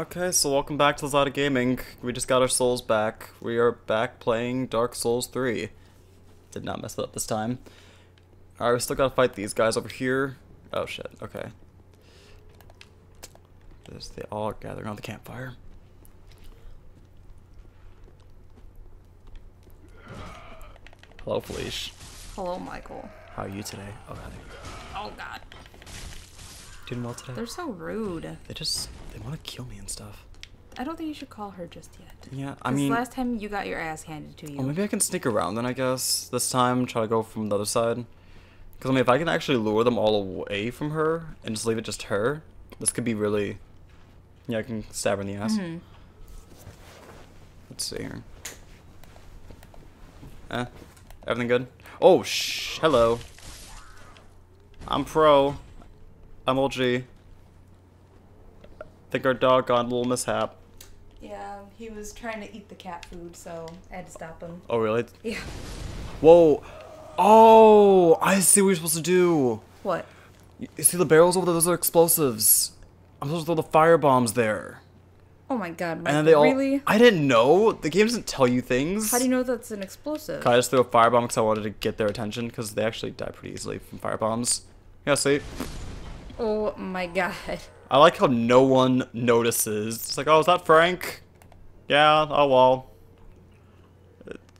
Okay, so welcome back to Lozada Gaming. We just got our souls back. We are back playing Dark Souls 3. Did not mess it up this time. Alright, we still gotta fight these guys over here. Oh shit, okay. There's, they all gathering on the campfire. Hello, Felisha. Hello, Michael. How are you today? Oh god. Oh God, Doing well today? they're so rude. They just, they want to kill me and stuff. I don't think you should call her just yet. Yeah, I mean... last time you got your ass handed to you. Well, maybe I can sneak around then, I guess. This time, try to go from the other side. Because, I mean, if I can actually lure them all away from her and just leave it just her, this could be really... Yeah, I can stab her in the ass. Mhm. Let's see here. Eh, everything good? Oh, shh, hello. I'm pro. I'm OG. I think our dog got a little mishap. Yeah, he was trying to eat the cat food, so I had to stop him. Oh, really? Yeah. Whoa. Oh, I see what you're supposed to do. What? You see the barrels over there? Those are explosives. I'm supposed to throw the fire bombs there. Oh my God, And then they all. really? I didn't know. The game doesn't tell you things. How do you know that's an explosive? I just threw a firebomb because I wanted to get their attention because they actually die pretty easily from firebombs. Yeah, see? Oh my God. I like how no one notices. It's like, oh, is that Frank? Yeah, oh well.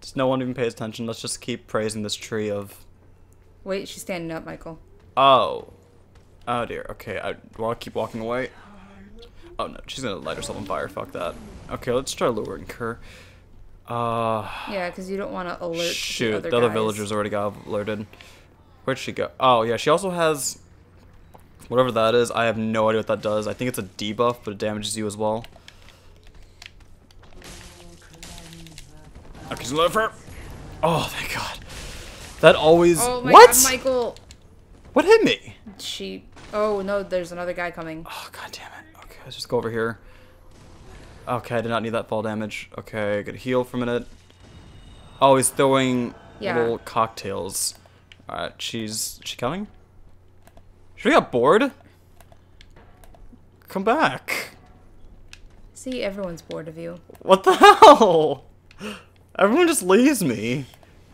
Just no one even pays attention. Let's just keep praising this tree of Wait, she's standing up, Michael. Oh. Oh dear. Okay, I will I keep walking away. Oh no, she's gonna light herself on fire. Fuck that. Okay, let's try luring her. Uh. Yeah, because you don't want to alert Shoot, the other, the other villagers already got alerted. Where'd she go? Oh yeah, she also has whatever that is. I have no idea what that does. I think it's a debuff, but it damages you as well. Okay, she's live her. Oh, thank God. That always. Oh my what? God, Michael. What hit me? She. Oh no, there's another guy coming. Oh god damn it. Okay, let's just go over here. Okay, I did not need that fall damage. Okay, good heal for a minute. Oh, he's throwing Yeah. little cocktails. Alright, she's she coming? She got bored? Come back. See, everyone's bored of you. What the hell? Everyone just leaves me.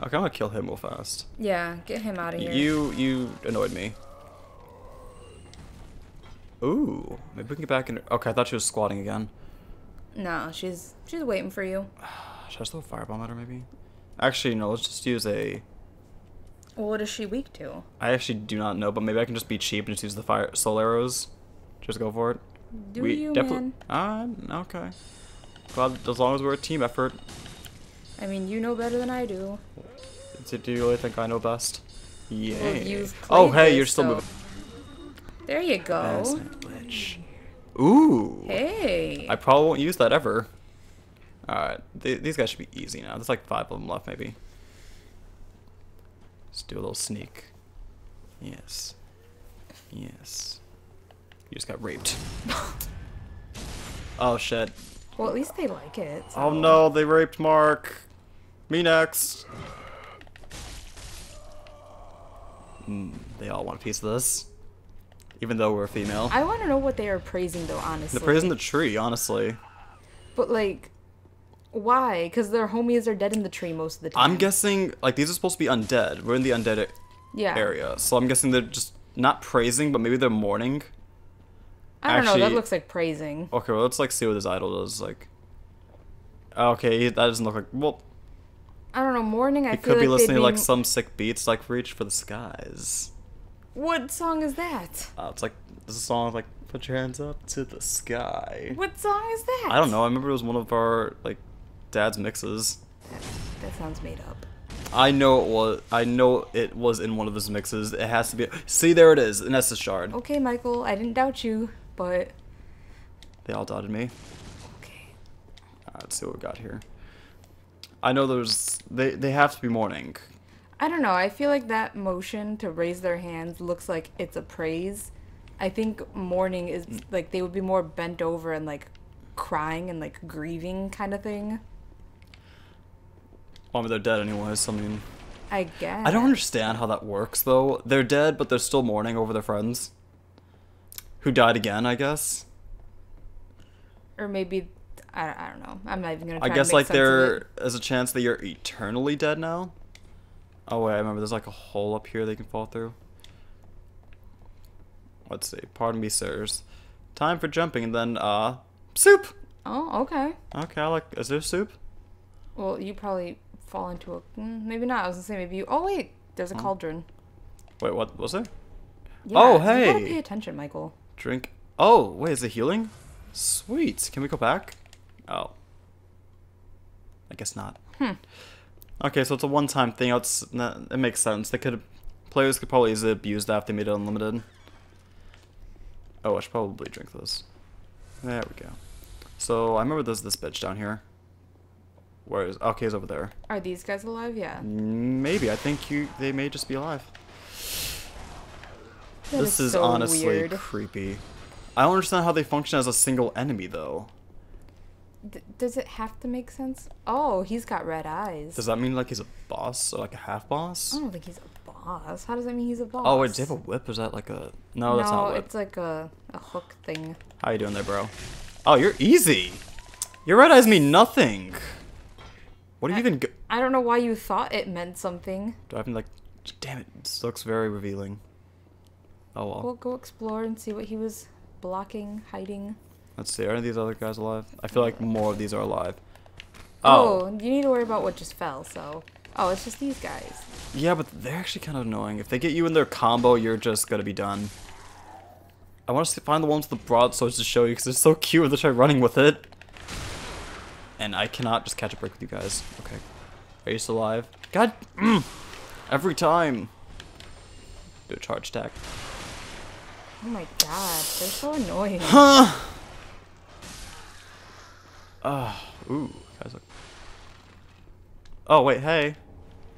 Okay, I'm gonna kill him real fast. Yeah, get him out of here. You you annoyed me. Ooh, maybe we can get back in. Okay, I thought she was squatting again. No, she's she's waiting for you. Should I just throw a firebomb at her, maybe? Actually, no, let's just use a... Well, what is she weak to? I actually do not know, but maybe I can just be cheap and just use the fire soul arrows. Just go for it. Do you, man? Ah, okay. Glad, as long as we're a team effort. I mean, you know better than I do. Do you really think I know best? Yeah. you've oh, hey, this, you're still so- moving. There you go. Ooh. Hey. I probably won't use that ever. Alright, th these guys should be easy now. There's like five of them left, maybe. Let's do a little sneak. Yes. Yes. You just got raped. oh shit. Well, at least they like it. so- Oh no, they raped Mark. Me next. Hmm, they all want a piece of this. Even though we're female. I want to know what they are praising, though. Honestly. They're praising the tree, honestly. But like, why? Because their homies are dead in the tree most of the time. I'm guessing like these are supposed to be undead. We're in the undead Yeah. area, so I'm guessing they're just not praising, but maybe they're mourning. I don't know. That looks like praising. Okay, well let's like see what his idol does. Like, okay, that doesn't look like. Well, I don't know. Mourning. I could be listening to like some sick beats, like "Reach for the Skies." What song is that? Uh, it's like this is a song like "Put your hands up to the sky." What song is that? I don't know. I remember it was one of our like dad's mixes. That sounds made up. I know it was. I know it was in one of his mixes. It has to be. See, there it is. an Estus shard. Okay, Michael. I didn't doubt you, but They all doubted me. okay. Let's see what we got here. I know there's they they have to be mourning. I don't know. I feel like that motion to raise their hands looks like it's a praise. I think mourning is like they would be more bent over and like crying and like grieving kind of thing. Well, I mean they're dead anyways. I mean, I guess. I don't understand how that works though. They're dead, but they're still mourning over their friends who died again. I guess. Or maybe I, I don't know. I'm not even gonna. Try I to guess like there is a chance that you're eternally dead now. Oh wait, I remember there's like a hole up here they can fall through. Let's see. Pardon me, sirs. Time for jumping and then uh soup. Oh, okay. Okay, I like. Is there soup? Well, you probably fall into a. Mm, maybe not. I was gonna say maybe you. Oh wait, there's a Oh. cauldron. Wait, what was there? Yeah, Oh, You gotta hey. pay attention, Michael. Drink. Oh wait, is it healing? Sweet. Can we go back? Oh. I guess not. Hmm. Okay, so it's a one-time thing. It's it makes sense. They could players could probably easily abuse that if they made it unlimited. Oh, I should probably drink this. There we go. So I remember there's this bitch down here. Where is? It's over there. Are these guys alive? Yeah. Maybe I think you. They may just be alive. That this is so honestly weird. creepy. I don't understand how they function as a single enemy though. D- does it have to make sense? Oh, he's got red eyes. Does that mean like he's a boss or like a half boss? I don't think he's a boss. How does that mean he's a boss? Oh wait, does he have a whip? Is that like a no? That's not a whip. it's like a, a hook thing. How you doing there, bro? Oh, you're easy. Your red eyes mean nothing. What do you I- even? Go- I don't know why you thought it meant something. do I have like? Damn it! This looks very revealing. Oh well. We'll go explore and see what he was blocking, hiding. Let's see. Are any of these other guys alive? I feel like more of these are alive. Oh, Oh. you need to worry about what just fell, so. Oh, it's just these guys. Yeah, but they're actually kind of annoying. If they get you in their combo, you're just gonna be done. I want to find the ones with the broadswords to show you because they're so cute when they try running with it. And I cannot just catch a break with you guys. Okay. Are you still alive? God! Mm, every time! Do a charge attack. Oh my god, they're so annoying. Huh! Ah, ooh. Guys look. Oh, wait, hey.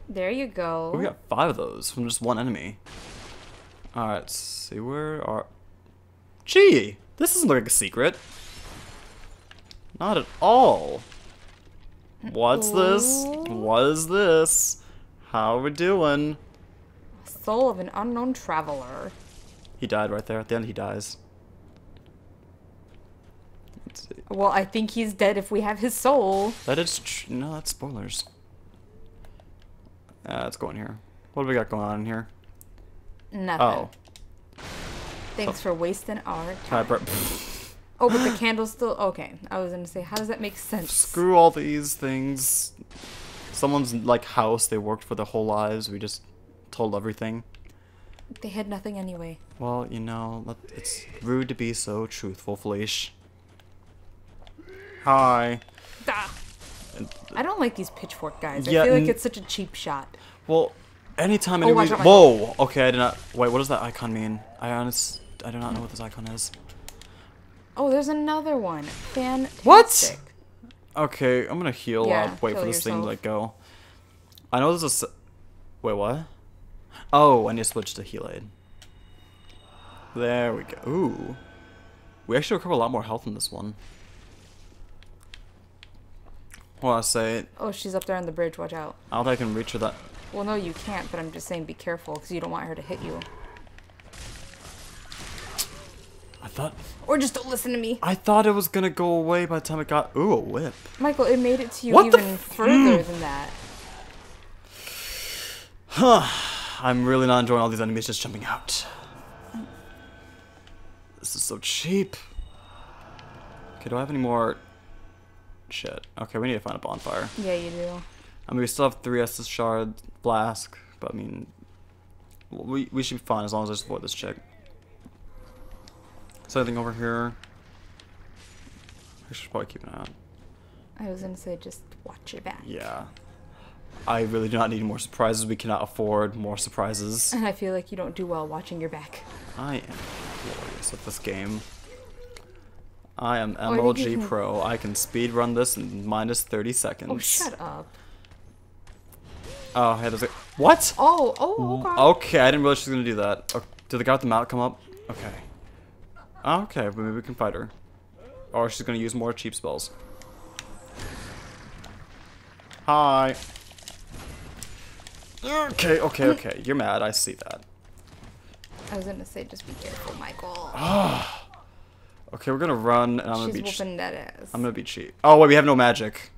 There you go. We got five of those from just one enemy. Alright, let's see where are. Gee! This doesn't look like a secret. Not at all. What's this? What is this? How are we doing? Soul of an unknown traveler. He died right there. At the end, he dies. Well, I think he's dead if we have his soul. That is tr- no, that's spoilers. Uh, let's go in here. What do we got going on in here? Nothing. Oh, Thanks for wasting our time. Oh, but the candle's still okay. I was gonna say, how does that make sense? Screw all these things. Someone's like house they worked for their whole lives. We just told everything. They had nothing anyway. Well, you know, it's rude to be so truthful, Felisha. Hi. I don't like these pitchfork guys. Yeah, I feel like it's such a cheap shot. Well, anytime Oh, anyone. watch Whoa. Okay, I did not. Wait, what does that icon mean? I honest. I do not know what this icon is. Oh, there's another one. Fantastic. What? Okay, I'm gonna heal. Yeah, uh, wait for heal this thing to let go. I know there's a. s- Wait, what? Oh, I need to switch to heal aid. There we go. Ooh. We actually recover a lot more health in this one. Well, I say, Oh, she's up there on the bridge. Watch out. I don't think I can reach her that. Well, no, you can't. But I'm just saying, be careful because you don't want her to hit you. I thought. Or just don't listen to me, I thought it was gonna go away by the time it got. Ooh, a whip. Michael. It made it to you What even further mm. than that. Huh. I'm really not enjoying all these enemies just jumping out. This is so cheap. Okay, do I have any more shit? Okay, we need to find a bonfire. Yeah, you do. I mean, we still have three Estus shard flask, but I mean, we we should be fine as long as I support this chick. Is anything over here? I should probably keep an eye out. I was gonna say, just watch your back. Yeah. I really do not need more surprises. We cannot afford more surprises. And I feel like you don't do well watching your back. I am glorious at this game. I am Oh, I MLG can- Pro. I can speed run this in minus 30 seconds. Oh, shut up. Oh, hey, there's a. What? Oh, oh, oh okay. Mm, okay, I didn't realize she was gonna do that. Oh, did the guy with the mallet come up? Okay. Okay, but maybe we can fight her. Or she's gonna use more cheap spells. Hi. Okay, okay, okay. You're mad. I see that. I was gonna say, just be careful, Michael. Okay, we're gonna run, and I'm gonna She's be. Ch- whooping that ass. I'm gonna be cheap. Oh wait, we have no magic.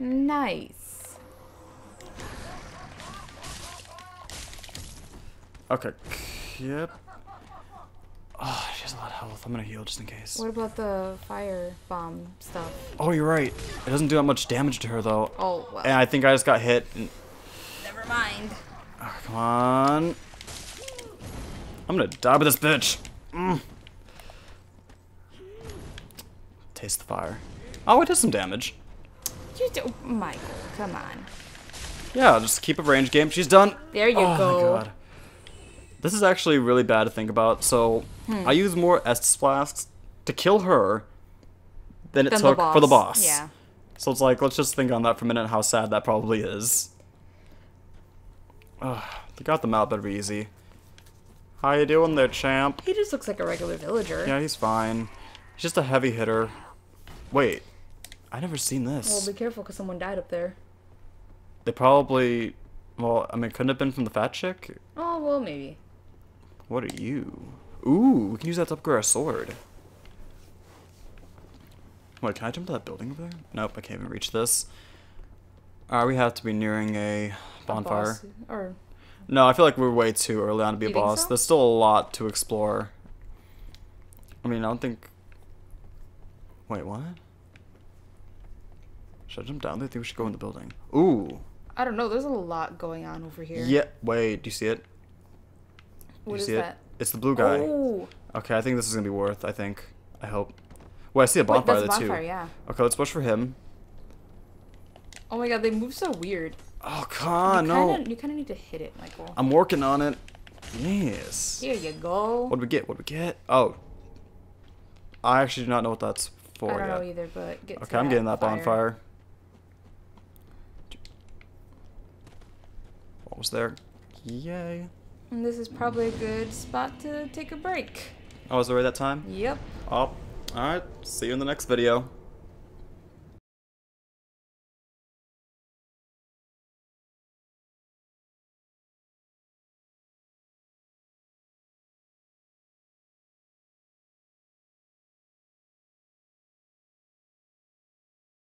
Nice. Okay. Yep. Oh, she has a lot of health. I'm gonna heal just in case. What about the fire bomb stuff? Oh, you're right. It doesn't do that much damage to her though. Oh well. And I think I just got hit. And, Never mind. oh, come on. I'm gonna die with this bitch. Mm. Taste the fire. Oh, it does some damage. You do, Michael. Come on. Yeah, just keep a range game. She's done. There you oh go. This is actually really bad to think about. So Hmm. I use more Estus flasks to kill her than it the took for the boss. Yeah. So it's like, let's just think on that for a minute, how sad that probably is. Ugh, they got them out, that'd be easy. How you doing there, champ? He just looks like a regular villager. Yeah, he's fine. He's just a heavy hitter. Wait, I never seen this. Well, be careful because someone died up there. They probably, well, I mean, couldn't have been from the fat chick? Oh well, maybe. What are you? Ooh, we can use that to upgrade our sword. Wait, can I jump to that building over there? Nope, I can't even reach this. Alright, we have to be nearing a A bonfire. boss- Or No, I feel like we're way too early on to be a You think boss. so? There's still a lot to explore. I mean, I don't think. Wait, what? Should I jump down there? I think we should go in the building. Ooh. I don't know. There's a lot going on over here. Yeah. Wait, do you see it? What you is see that? it? It's the blue guy. Oh. Okay, I think this is gonna be worth. I think. I hope. Well, I see a Wait, bonfire that's a there bonfire, too. yeah. Okay, let's push for him. Oh my god, they move so weird. Oh, come on, you no. You kind of need to hit it, Michael. I'm working on it. Yes. Here you go. What do we get? What do we get? Oh. I actually do not know what that's for I don't yet. know either, but get Okay, I'm getting that fire. bonfire. What was there? Yay. And this is probably a good spot to take a break. Oh, was it right that time? Yep. Oh, alright. See you in the next video.